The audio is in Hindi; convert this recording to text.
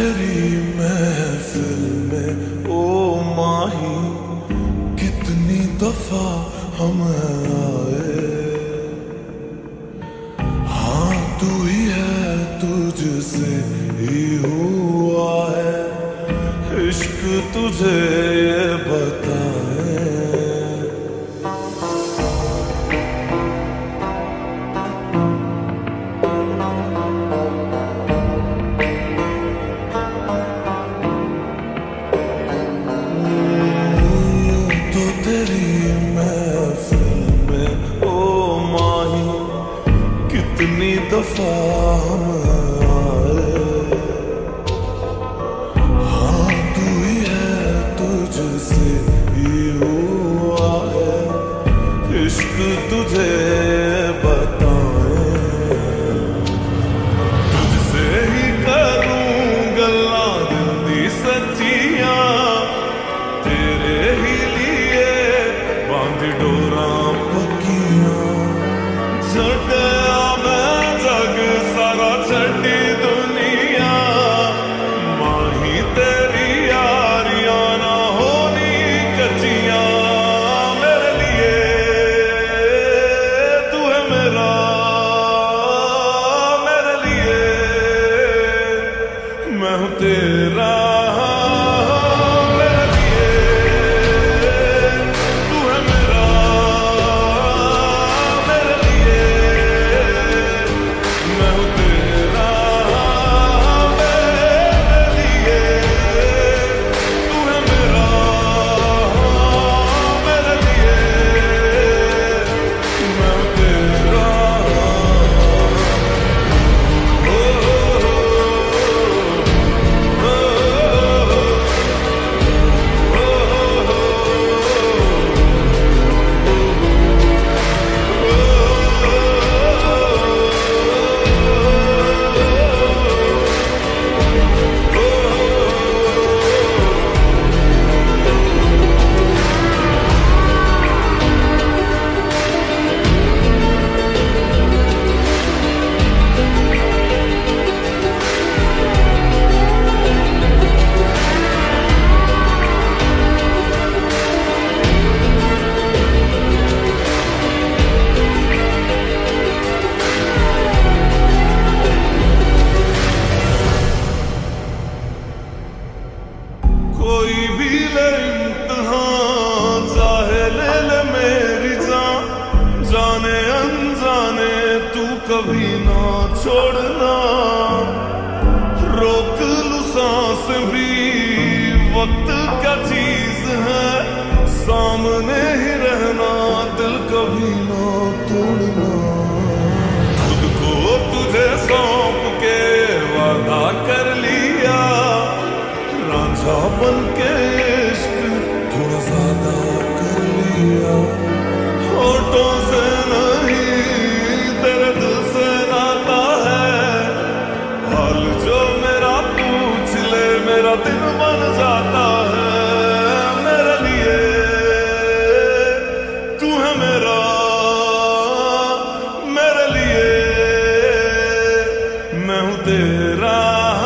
तेरी महफिल में, ओ माही, कितनी दफ़ा हम आए। हाँ तू ही है तुझसे ही हुआ है, इश्क तुझे ये बता। farmer terra कभी ना छोड़ना। रोक लू सांस भी, वक्त का चीज़ है। सामने ही रहना, दिल कभी ना तोड़। तेरा